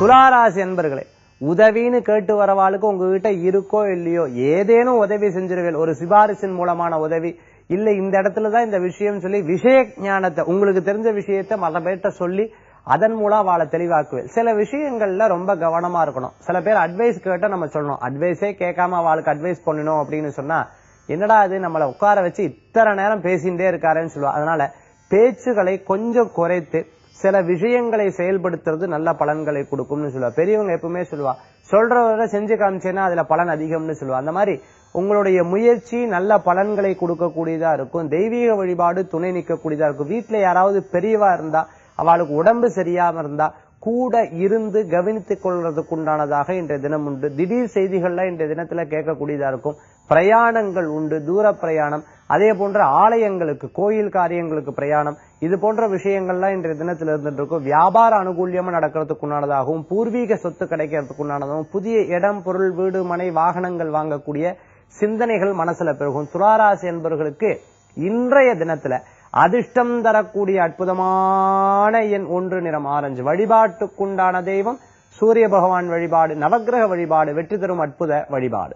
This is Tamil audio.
துளாராசி என்பர்களே உதவின்னு கேட்டு வரவாளுக்கு உங்ககிட்ட இருக்கோ இல்லையோ ஏதேனும் உதவி செஞ்சிருவேன். ஒரு சிபாரிசின் மூலமான உதவி. இல்ல இந்த இடத்துல தான் இந்த விஷயம் சொல்லி விஷய ஞானத்தை உங்களுக்கு தெரிஞ்ச விஷயத்தை மதப்பேற்ற சொல்லி அதன் மூலம் அவளை தெளிவாக்குவேன். சில விஷயங்கள்ல ரொம்ப கவனமா இருக்கணும். சில பேர் அட்வைஸ் கேட்டா நம்ம சொல்லணும். அட்வைஸே கேட்காம அவளுக்கு அட்வைஸ் பண்ணணும் அப்படின்னு சொன்னா என்னடா இது நம்மளை உட்கார வச்சு இத்தனை நேரம் பேசிட்டே இருக்காருன்னு சொல்லுவா. அதனால பேச்சுகளை கொஞ்சம் குறைத்து சில விஷயங்களை செயல்படுத்துறது நல்ல பலன்களை கொடுக்கும்னு சொல்லுவா. பெரியவங்க எப்பவுமே சொல்லுவா சொல்றவரை செஞ்சு காமிச்சேன்னா அதுல பலன் அதிகம்னு சொல்லுவா. அந்த மாதிரி உங்களுடைய முயற்சி நல்ல பலன்களை கொடுக்கக்கூடியதா இருக்கும். தெய்வீக வழிபாடு துணை நிற்கக்கூடியதா இருக்கும். வீட்டுல யாராவது பெரியவா இருந்தா அவளுக்கு உடம்பு சரியாம இருந்தா கூட இருந்து கவனித்துக் கொள்றதுக்கு உண்டானதாக இன்றைய தினம் உண்டு. திடீர் செய்திகள்லாம் இன்றைய தினத்துல கேட்கக்கூடியதா இருக்கும். பிரயாணங்கள் உண்டு தூர பிரயாணம். அதே போன்ற ஆலயங்களுக்கு கோயில் காரியங்களுக்கு பிரயாணம் இது போன்ற விஷயங்கள்லாம் இன்றைய தினத்தில் இருந்துட்டு இருக்கும் வியாபார அனுகூலியமா நடக்கிறதுக்கு உண்டானதாகவும் பூர்வீக சொத்து கிடைக்கிறதுக்கு உண்டானதாகவும் புதிய இடம் பொருள் வீடு மனை வாகனங்கள் வாங்கக்கூடிய சிந்தனைகள் மனசுல பெருகும். துளாராசி என்பவர்களுக்கு இன்றைய தினத்துல அதிர்ஷ்டம் தரக்கூடிய அற்புதமான எண் ஒன்று நிறம் ஆரஞ்சு. வழிபாட்டுக்குண்டான தெய்வம் சூரிய பகவான் வழிபாடு நவக்கிரக வழிபாடு வெற்றி தரும் அற்புத வழிபாடு.